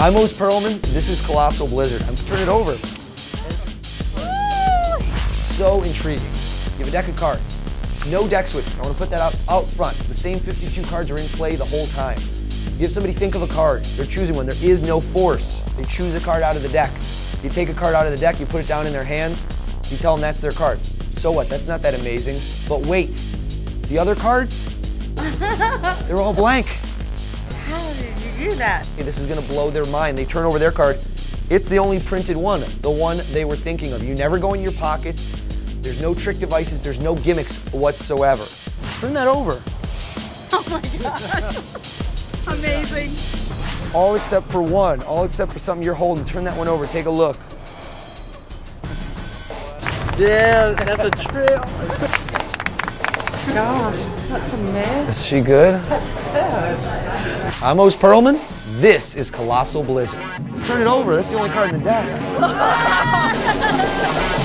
I'm Oz Pearlman, this is Colossal Blizzard. I'm turn it over. So intriguing. You have a deck of cards. No deck switch. I want to put that out, out front. The same 52 cards are in play the whole time. You have somebody think of a card. They're choosing one. There is no force. They choose a card out of the deck. You take a card out of the deck, you put it down in their hands, you tell them that's their card. So what? That's not that amazing. But wait, the other cards, they're all blank. How did you do that? Okay, This is gonna blow their mind. They turn over their card. It's the only printed one, the one they were thinking of. You never go in your pockets. There's no trick devices. There's no gimmicks whatsoever. Turn that over. Oh my gosh. Amazing. All except for one. All except for something you're holding. Turn that one over. Take a look. Damn, that's a trip. Gosh, that's a mess. Is she good? I'm Oz Pearlman. This is Colossal Blizzard. Turn it over. That's the only card in the deck.